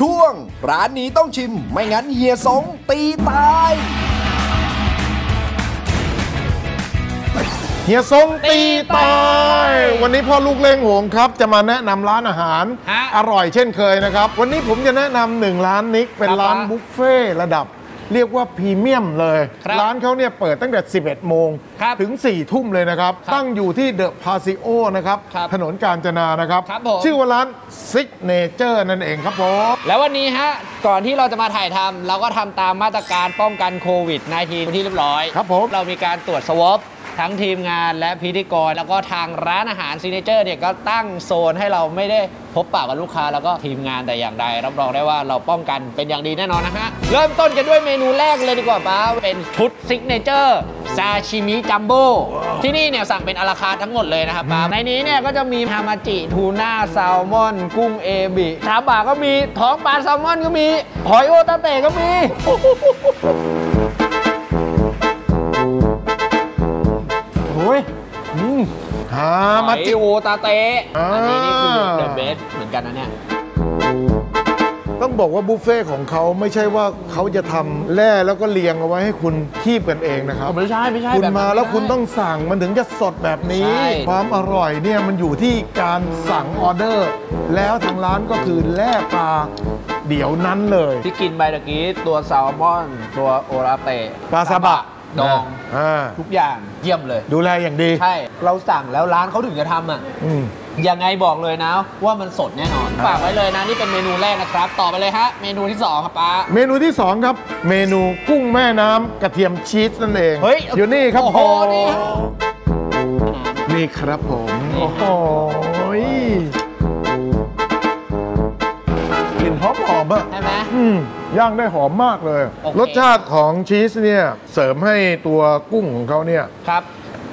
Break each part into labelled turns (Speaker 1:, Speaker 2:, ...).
Speaker 1: ช่วง ร้านนี้ต้องชิม ไม่งั้นเฮียสงตีตาย
Speaker 2: เฮียซงตีตายวันนี้พ่อลูกเล่งหงครับ จะมาแนะนำร้านอาหาร
Speaker 3: ฮะ
Speaker 2: อร่อยเช่นเคยนะครับ วันนี้ผมจะแนะนำหนึ่งร้านนิกเป็น
Speaker 3: ครับ
Speaker 2: ร้าน
Speaker 3: ป้า
Speaker 2: บุฟเฟ่ต์ระดับ เรียกว่าพรีเมียมเลย
Speaker 3: ครับ
Speaker 2: ร้านเขาเนี่ยเปิดตั้งแต่ 11 โมง
Speaker 3: ครับ
Speaker 2: ถึง 4 ทุ่มเลยนะครับ
Speaker 3: ครับ
Speaker 2: ตั้งอยู่ที่เดอะพาซิโอนะครับ
Speaker 3: ครับ
Speaker 2: ถนนกาญจนานะครับ
Speaker 3: ครับผม
Speaker 2: ชื่อว่าร้านSignature นั่นเองครับผม
Speaker 3: แล้ววันนี้ฮะ ก่อนที่เราจะมาถ่ายทำเราก็ทำตามมาตรการป้องกันโควิด -19 ที่เรียบร้อย
Speaker 2: ครับผม
Speaker 3: เรามีการตรวจ swab ทั้งทีมงานและพิธีกร แล้วก็ทางร้านอาหาร Signature เนี่ยก็ตั้งโซนให้เราไม่ได้พบปะกับลูกค้าแล้วก็ทีมงานแต่อย่างใดรับรองได้ว่าเราป้องกันเป็นอย่างดีแน่นอนนะฮะ เริ่มต้นกันด้วยเมนูแรกเลยดีกว่าป้าเป็นชุด signature ซาชิมิจัมโบ้ที่นี่เนี่ยสั่งเป็น à la carte ทั้งหมดเลยนะครับป้าในนี้เนี่ยก็จะมีฮามาจิทูน่าแซลมอน กุ้งเอบิชาบะก็มีท้องปลาแซลมอนก็มีหอยโอตาเตะก็มี
Speaker 2: หา
Speaker 3: ห
Speaker 2: มา
Speaker 3: อย
Speaker 2: จิ
Speaker 3: โอตาเตะ
Speaker 2: อ่า
Speaker 3: อันนี้นี่คือเดอะเบสเหมือนกันนะเนี่ย
Speaker 2: ต้องบอกว่าบุฟเฟ่ต์ของเขาไม่ใช่ว่าเขาจะทำแร่แล้วก็เรียงเอาไว้ให้คุณคีบกันเองนะครับ
Speaker 3: ไม่ใช่ไม่ใช่
Speaker 2: คุณ
Speaker 3: บบนั้น
Speaker 2: มาแล้ว
Speaker 3: ไได้
Speaker 2: คุณต้องสั่งมันถึงจะสดแบบนี้
Speaker 3: ใช่
Speaker 2: ความอร่อยเนี่ยมันอยู่ที่การสั่งออเดอร์ แล้วทางร้านก็คือแล่ปลาเดี๋ยวนั้นเลย
Speaker 3: ที่กินไปตะกี้ตัวแซลมอน ตัวโอราเตะ
Speaker 2: ปลาซาบะ
Speaker 3: ดอง
Speaker 2: อ่า
Speaker 3: ทุกอย่างเยี่ยมเลย
Speaker 2: ดูแลอย่างดี
Speaker 3: ใช่ เราสั่งแล้วร้านเขาถึงจะทำอะ
Speaker 2: อืม
Speaker 3: ยังไงบอกเลยนะ ว่ามันสดแน่นอน ฝากไว้เลยนะนี่เป็นเมนูแรกนะครับ ต่อไปเลยฮะ เมนูที่2ครับป้า
Speaker 2: เมนูที่2ครับ เมนูกุ้งแม่น้ำกระเทียมชีสนั่นเอง
Speaker 3: เฮ้ย
Speaker 2: อยู่นี่ครับ
Speaker 3: โอ้โห
Speaker 2: ผม
Speaker 3: นี่ฮะ
Speaker 2: นี่ครับผม
Speaker 3: นี่
Speaker 2: โอ้โห มอืมย่างได้หอมมากเลย
Speaker 3: โอเค
Speaker 2: รสชาติของชีสเนี่ยเสริมให้ตัวกุ้งของเขาเนี่ย
Speaker 3: ครับ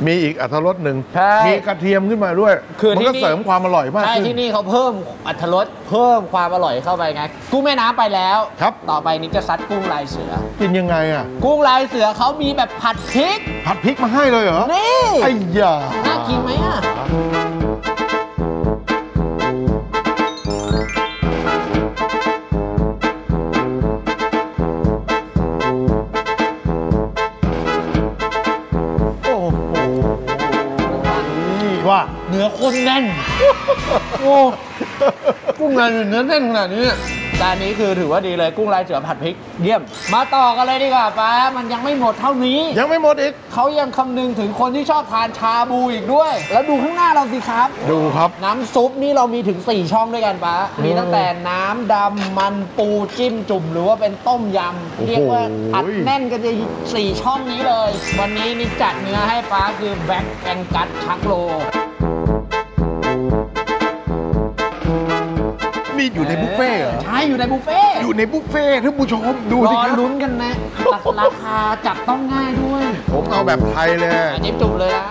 Speaker 2: มีอีกอรรถรสหนึ่ง
Speaker 3: ใช่
Speaker 2: มีกระเทียมขึ้นมาด้วย
Speaker 3: คือ
Speaker 2: มัน
Speaker 3: ที่
Speaker 2: ก็
Speaker 3: นี่
Speaker 2: เสริมความอร่อยมาก
Speaker 3: ใช่
Speaker 2: ขึ้น
Speaker 3: ที่นี่เขาเพิ่มอัตรสเพิ่มความอร่อยเข้าไปไง กุ้งแม่น้ำไปแล้ว
Speaker 2: ครับ
Speaker 3: ต่อไปนี้จะซัดกุ้งลายเสือ
Speaker 2: กินยังไงอะ
Speaker 3: กุ้งลายเสือเขามีแบบผัดพริก
Speaker 2: ผัดพริกมาให้เลยเหรอ
Speaker 3: นี่
Speaker 2: ไอ้ยา
Speaker 3: น่ากินไหมอะ นื้อข้นแน่นโอ้กุ้งลายเสือเนื้อแน่นขนาดนี้จานนี้คือถือว่าดีเลยกุ้งลายเสือผัดพริก เยี่ยม มาต่อกันเลยดีกว่าป้ามันยังไม่หมดเท่านี้
Speaker 2: ยังไม่หมดอีก
Speaker 3: เขายังคำนึงถึงคนที่ชอบทานชาบูอีกด้วย แล้วดูข้างหน้าเราสิครับ
Speaker 2: ดูครับ
Speaker 3: น้ำซุปนี่เรามีถึง 4 ช่องด้วยกันปะมีตั้งแต่น้ำดำมันปูจิ้มจุ่ม หรือว่าเป็นต้มย
Speaker 2: โอ้โหำ
Speaker 3: เรียกว่าอัดแน่นกันจะสี่ช่องนี้เลย วันนี้นี่จัดเนื้อให้ป้าคือแบ็คแองกัสชักโล
Speaker 2: อใช่
Speaker 3: อยู่ในบุฟเฟ่ต์
Speaker 2: อยู่ในบุฟเฟ่ต์ท่านผู้ชมดู
Speaker 3: ร
Speaker 2: สิ
Speaker 3: อ
Speaker 2: ครับ
Speaker 3: ลุ้นกันนะราราคาจับต้องง่ายด้วย
Speaker 2: ผมเอาแบบไทยเลย
Speaker 3: อะจิ้มจุ่มเลยนะ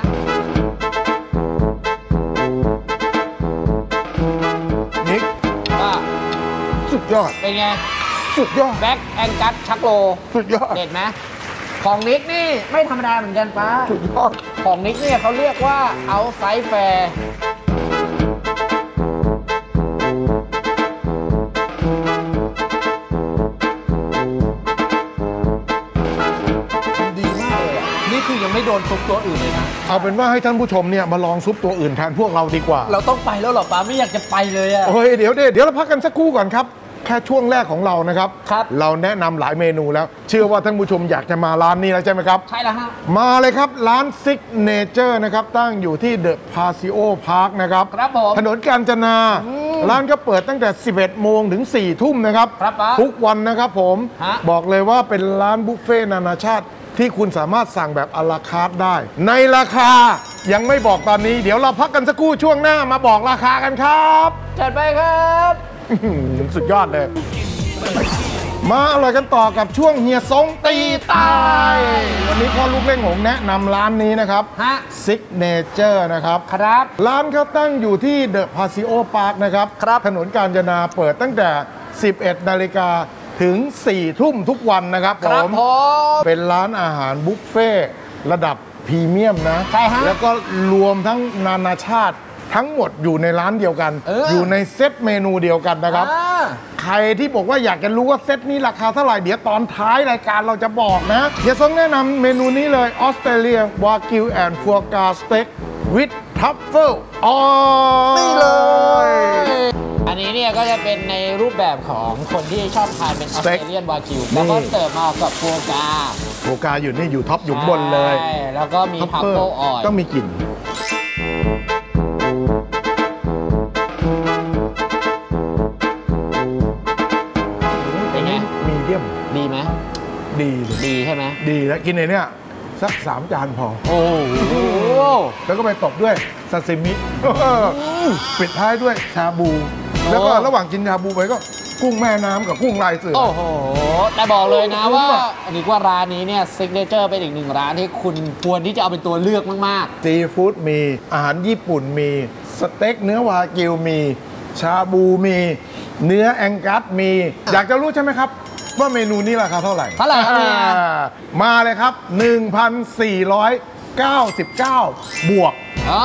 Speaker 2: นิก
Speaker 3: ว่า
Speaker 2: สุดยอด
Speaker 3: เป็นไง
Speaker 2: สุดยอด
Speaker 3: Black Angus chuck roll สุ
Speaker 2: ดยอด
Speaker 3: เด็ดไหมของนิกนี่ไม่ธรรมดาเหมือนกันป้า
Speaker 2: สุดยอด
Speaker 3: ของนิกเนี่ยเขาเรียกว่าเอาไซแฟร์ ไม่โดนซุปตัวอื่นเลยนะ
Speaker 2: เอาเป็นว่าให้ท่านผู้ชมเนี่ยมาลองซุปตัวอื่นแทนพวกเราดีกว่า
Speaker 3: เราต้องไปแล้วเหรอป้าไม่อยากจะไปเลยอะ
Speaker 2: โอ้ยเดี๋ยวเดี๋ยวเดี๋ยวเราพักกันสักครู่ก่อนครับแค่ช่วงแรกของเรานะครับ
Speaker 3: ครับ
Speaker 2: เราแนะนำหลายเมนูแล้ว เชื่อว่าท่านผู้ชมอยากจะมาร้านนี้แล้วใช่ไหมครับ
Speaker 3: ใช่แล้วฮะ
Speaker 2: มาเลยครับ ร้าน Signature นะครับ ตั้งอยู่ที่เดอะพาซิโอพาร์คนะครับ
Speaker 3: ครับผม
Speaker 2: ถนนกาญจนา ร้านก็เปิดตั้งแต่ 11 โมงถึง 4 ทุ่มนะครับ
Speaker 3: ครับป๊า
Speaker 2: ทุกวันนะครับผม
Speaker 3: ฮะ
Speaker 2: บอกเลยว่าเป็นร้านบุฟเฟ่ต์นานาชาติ ที่คุณสามารถสั่งแบบ à la carte ได้ ในราคายังไม่บอกตอนนี้ เดี๋ยวเราพักกันสักครู่ช่วงหน้ามาบอกราคากันครับ
Speaker 3: จัดไปครับ
Speaker 2: อื้อหือสุดยอดเลย มาอร่อยกันต่อกับช่วงเฮียซ้งตีตาย วันนี้พ่อลูกเล่งหงแนะนำร้านนี้นะครับ
Speaker 3: ฮะ
Speaker 2: Signature นะครับ
Speaker 3: ครับ
Speaker 2: ร้านเขาตั้งอยู่ที่เดอะพาซิโอพาร์คนะครับ
Speaker 3: ครับ
Speaker 2: ถนนกาญจนาเปิดตั้งแต่ 11 นาฬิกา ถึง4ทุ่มทุกวันนะครับ
Speaker 3: ครับ
Speaker 2: ผม
Speaker 3: ผม
Speaker 2: เป็นร้านอาหารบุฟเฟ่ต์ระดับพรีเมียมนะ
Speaker 3: ใช่ฮะ
Speaker 2: แล้วก็รวมทั้งนานาชาติทั้งหมดอยู่ในร้านเดียวกัน
Speaker 3: เอออ
Speaker 2: ยู่ในเซตเมนูเดียวกันนะครับ
Speaker 3: อ่า
Speaker 2: ขรที่บอกว่าอยากจะรู้ว่าเซตนี้ราคาเท่าไหร่เดี๋ยวตอนท้ายรายการเราจะบอกนะเฮียซ้งแนะนำเมนูนี้เลย Australia Wagyu and foie gras steak with truffleอ๋อ
Speaker 1: นี่เลย
Speaker 3: อันนี้เนี่ยก็จะเป็นในรูปแบบของคนที่ชอบทานเป็น Australian Wagyu แล้วก็เสิร์ฟมากับ
Speaker 2: foie gras foie gras อยู่นี่อยู่ top อยู่บนเลย
Speaker 3: ใช่แล้วก็มี truffle oil
Speaker 2: ต้องมีกลิ่น
Speaker 3: เป็นไง
Speaker 2: medium ดี
Speaker 3: ไหม
Speaker 2: ดีเลย
Speaker 3: ดีใช่ไหม
Speaker 2: ดีแล้วกินในเนี้ยสักสามจานพอ
Speaker 3: โอ้โห
Speaker 2: แล้วก็ไปตบด้วยซาซิมิปิดท้ายด้วยชาบู แล้วก็ระหว่างกินชาบูไปก็กุ้งแม่น้ำกับกุ้งลายเสือ
Speaker 3: โอ้โห แต่บอกเลยนะ
Speaker 2: คุ้ม
Speaker 3: ว่า
Speaker 2: อะ
Speaker 3: อันนี้ว่าร้านนี้เนี่ย Signature เป็นอีกหนึ่งร้านที่คุณควรที่จะเอาเป็นตัวเลือกมาก
Speaker 2: ซีฟู้ดมี อาหารญี่ปุ่นมี สเต็กเนื้อวากิวมี ชาบูมี เนื้อ Angus มี อยากจะรู้ใช่ไหมครับ ว่าเมนูนี้ราคาเท่าไหร่
Speaker 3: เท่าไหร่ครับเนี่ย
Speaker 2: อ่ามาเลยครับ 1,499 บวก
Speaker 3: ๆอ๋อ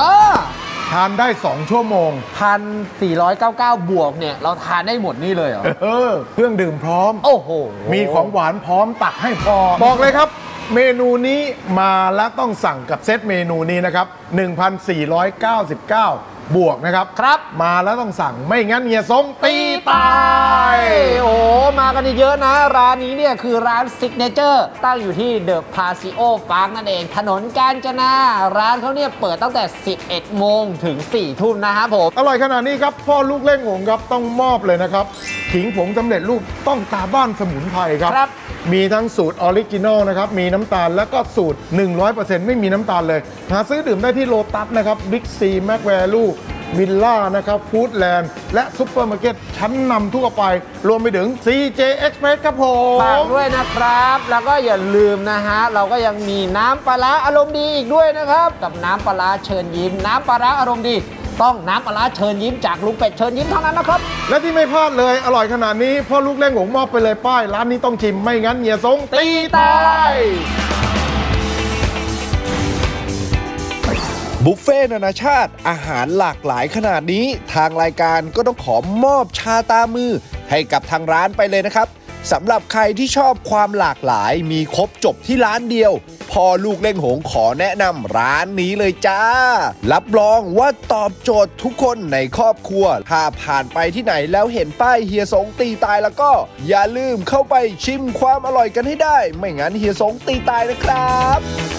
Speaker 2: ทานได้ 2 ชั่วโมง
Speaker 3: พันสี่ร้อยเก้าเก้าบวกเนี่ย เราทานได้หมดนี่เลยเหรอ
Speaker 2: เออ เครื่องดื่มพร้อม
Speaker 3: โอ้โห
Speaker 2: มีของหวานพร้อมตักให้พอ บอกเลยครับ เมนูนี้มาแล้วต้องสั่งกับเซตเมนูนี้นะครับ 1,499 บวกนะครับ
Speaker 3: ครับ
Speaker 2: มาแล้วต้องสั่งไม่งั้นเฮียซงตีตาย
Speaker 3: โอ้โห มากันเยอะๆนะ ร้านนี้เนี่ยคือร้าน Signature ตั้งอยู่ที่ The Paseo Park นั่นเอง ถนนกาญจนา ร้านเขาเนี่ยเปิดตั้งแต่ 11 โมงถึง 4 ทุ่มนะครับผม
Speaker 2: อร่อยขนาดนี้ครับ พ่อลูกเล่งหงครับต้องมอบเลยนะครับ ขิงผงสำเร็จรูปต้องตาบ้านสมุนไพรครับ
Speaker 3: ครับ
Speaker 2: มีทั้งสูตร original นะครับ มีน้ำตาลแล้วก็สูตร 100%ไม่มีน้ำตาลเลย หาซื้อดื่มได้ที่โลตัสนะครับบิ๊กซีแม w แวลูวิลล่านะครับฟู้ดแลนด์และซุปเปอร์มาร์เก็ตชั้นนำทั่วไป รวมไปถึง CJ Express ครับผ
Speaker 3: ฝาก
Speaker 2: ม
Speaker 3: ด้วยนะครับ แล้วก็อย่าลืมนะฮะ เราก็ยังมีน้ำปลาร้าอารมณ์ดีอีกด้วยนะครับ กับน้ำปลาร้าเชิญยิ้ม น้ำปลาร้าอารมณ์ดี ต้องน้ำปลาร้าเชิญยิ้มจากลุงเป็ดเชิญยิ้มเท่านั้นนะครับ
Speaker 2: และที่ไม่พลาดเลยอร่อยขนาดนี้พ่อลูกเล่งหงมอบไปเลยป้าย ร้านนี้ต้องชิมไม่งั้นเฮียซ้งตีตาย
Speaker 1: บุฟเฟ่ต์นานาชาติอาหารหลากหลายขนาดนี้ ทางรายการก็ต้องขอมอบชาตามือ ให้กับทางร้านไปเลยนะครับ สำหรับใครที่ชอบความหลากหลายมีครบจบที่ร้านเดียวพอลูกเล่งหงขอแนะนำร้านนี้เลยจ้า รับรองว่าตอบโจทย์ทุกคนในครอบครัว ถ้าผ่านไปที่ไหนแล้วเห็นป้ายเฮียสงตีตายแล้วก็ อย่าลืมเข้าไปชิมความอร่อยกันให้ได้ ไม่งั้นเฮียสงตีตายนะครับ